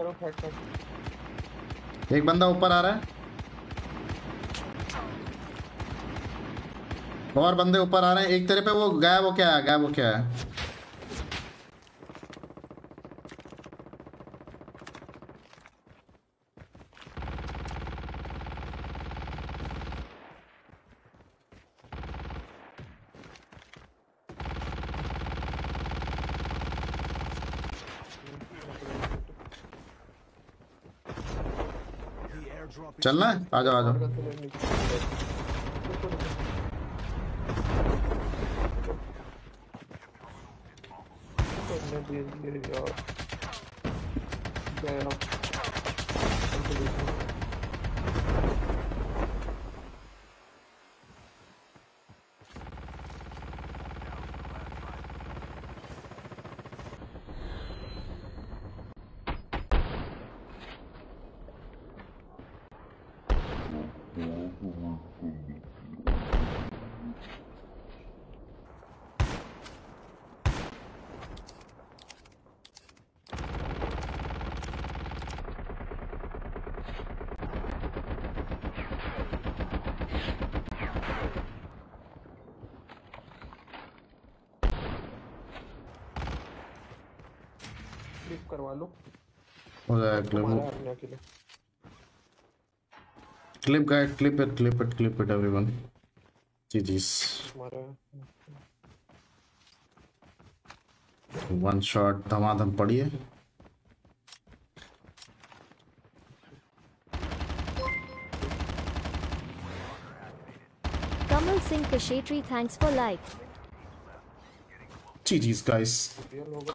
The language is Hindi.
करो एक बंदा ऊपर आ रहा है। और बंदे ऊपर आ रहे हैं। एक तेरे पे वो गायब हो क्या है? गायब हो क्या है? चलना है? आ जाओ आ जाओ। करने करवा लो। हो जाएगा तुम्हारा क्लिप हरने के लिए clip guide clip it clip it clip it everyone जी जी तुम्हारा वन शॉट धमाधम पड़िए Kamal Singh Kashetri, thanks for like. Ji ji guys real होगा